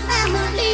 family.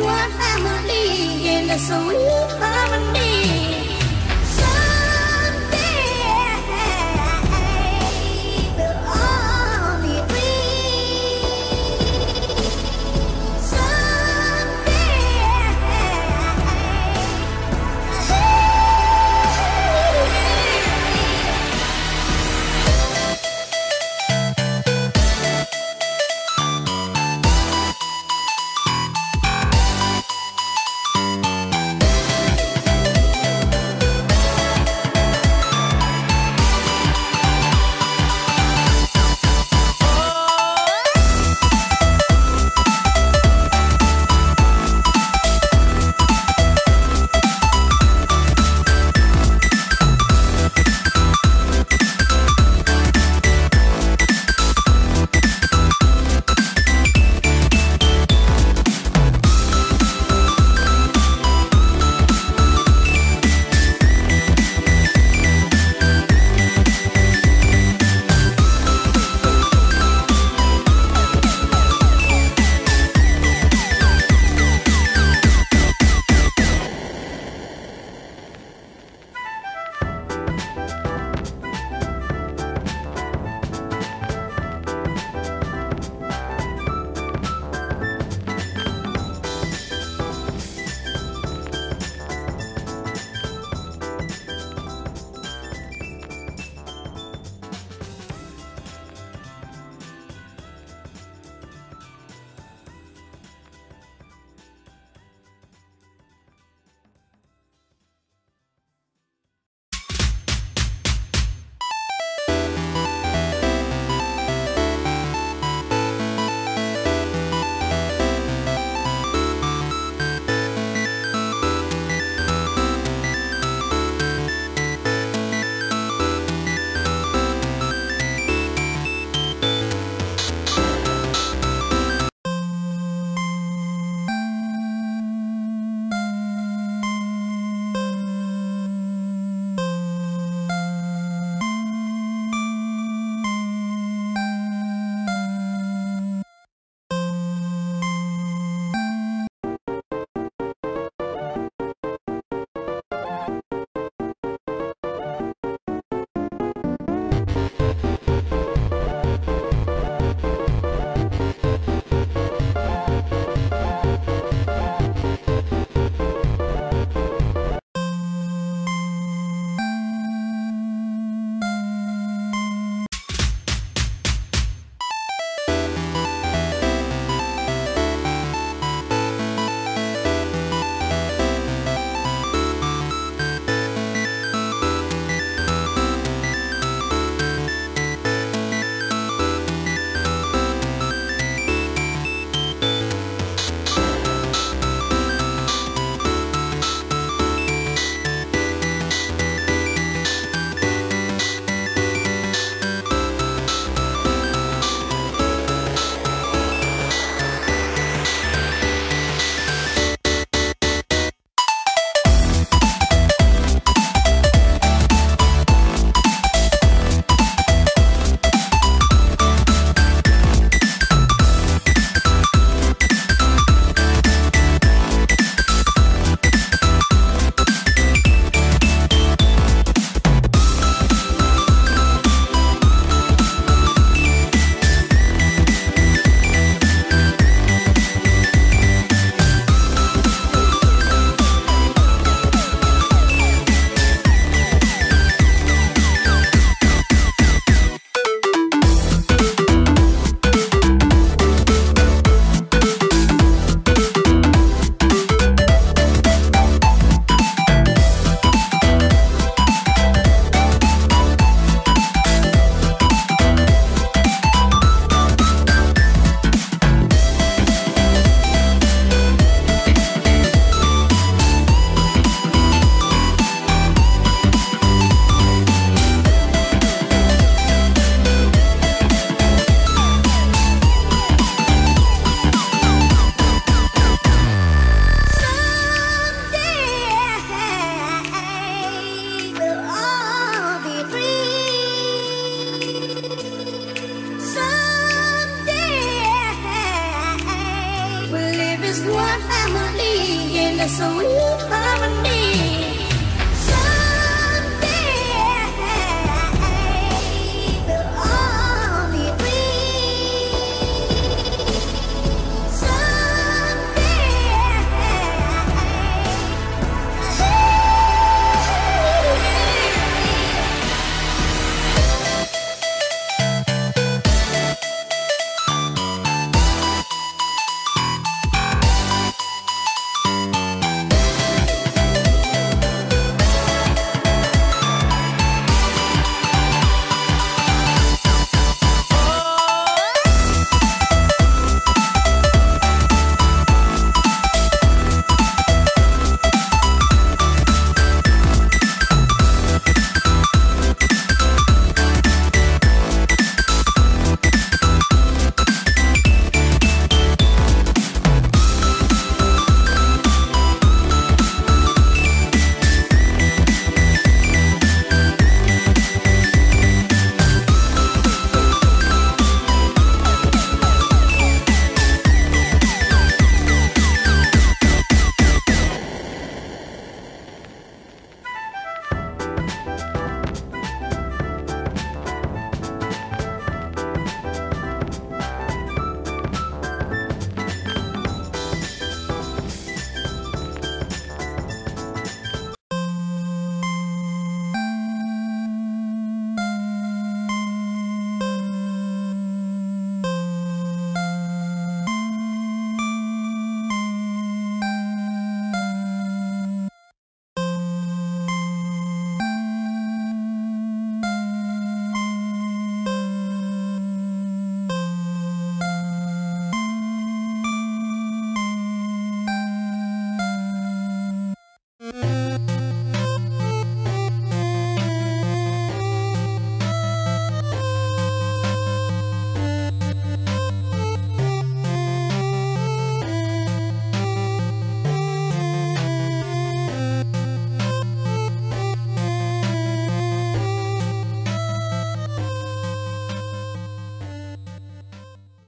What family in the soul family